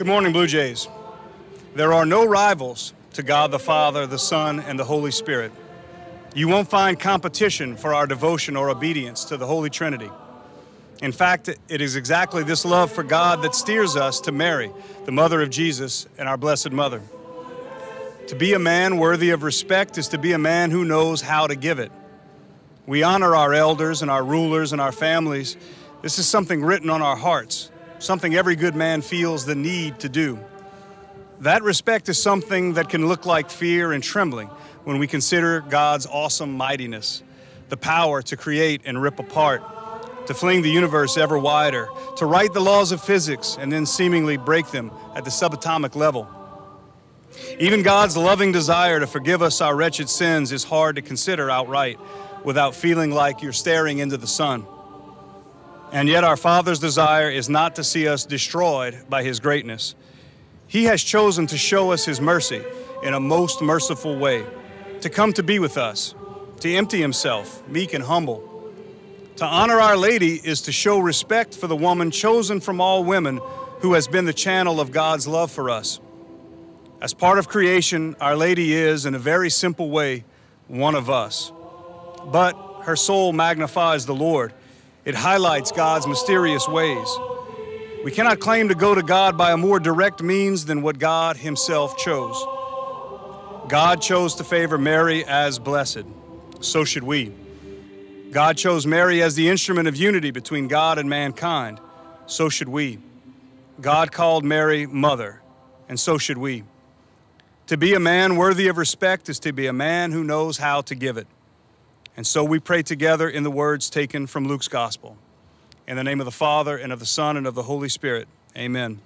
Good morning, Blue Jays. There are no rivals to God the Father, the Son, and the Holy Spirit. You won't find competition for our devotion or obedience to the Holy Trinity. In fact, it is exactly this love for God that steers us to Mary, the mother of Jesus and our Blessed Mother. To be a man worthy of respect is to be a man who knows how to give it. We honor our elders and our rulers and our families. This is something written on our hearts, something every good man feels the need to do. That respect is something that can look like fear and trembling when we consider God's awesome mightiness, the power to create and rip apart, to fling the universe ever wider, to write the laws of physics and then seemingly break them at the subatomic level. Even God's loving desire to forgive us our wretched sins is hard to consider outright without feeling like you're staring into the sun. And yet, our Father's desire is not to see us destroyed by His greatness. He has chosen to show us His mercy in a most merciful way, to come to be with us, to empty Himself, meek and humble. To honor Our Lady is to show respect for the woman chosen from all women who has been the channel of God's love for us. As part of creation, Our Lady is, in a very simple way, one of us. But her soul magnifies the Lord. It highlights God's mysterious ways. We cannot claim to go to God by a more direct means than what God Himself chose. God chose to favor Mary as blessed. So should we. God chose Mary as the instrument of unity between God and mankind. So should we. God called Mary mother, and so should we. To be a man worthy of respect is to be a man who knows how to give it. And so we pray together in the words taken from Luke's Gospel. In the name of the Father, and of the Son, and of the Holy Spirit. Amen.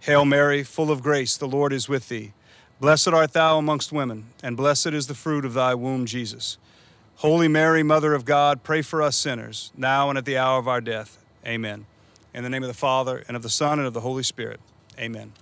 Hail Mary, full of grace, the Lord is with thee. Blessed art thou amongst women, and blessed is the fruit of thy womb, Jesus. Holy Mary, Mother of God, pray for us sinners, now and at the hour of our death. Amen. In the name of the Father, and of the Son, and of the Holy Spirit. Amen.